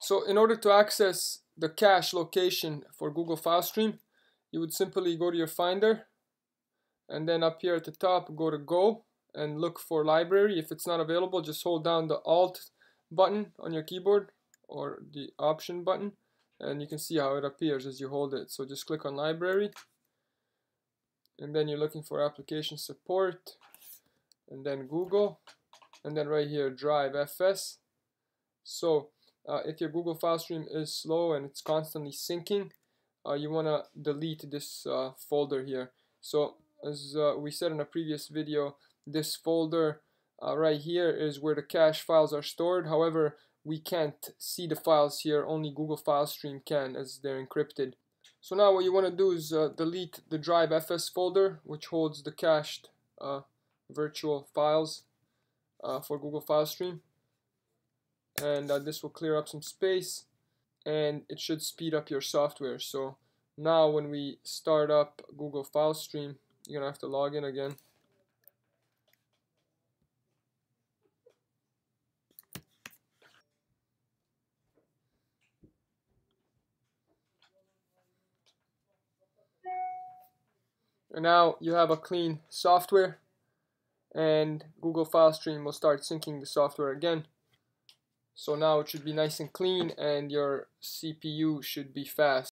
So in order to access the cache location for Google File Stream, you would simply go to your Finder and then up here at the top go to Go and look for library. If it's not available, just hold down the Alt button on your keyboard or the Option button and you can see how it appears as you hold it. So just click on library and then you're looking for application support and then Google and then right here drive FS. So uh, if your Google file stream is slow and it's constantly syncing, uh, you want to delete this uh, folder here. So as uh, we said in a previous video, this folder uh, right here is where the cache files are stored. However, we can't see the files here, only Google File Stream can as they're encrypted. So now what you want to do is uh, delete the drive fs folder which holds the cached virtual files for Google File Stream and uh, this will clear up some space and it should speed up your software. So now when we start up Google File Stream you're gonna have to log in again. And now you have a clean software and Google File Stream will start syncing the software again so now it should be nice and clean and your CPU should be fast.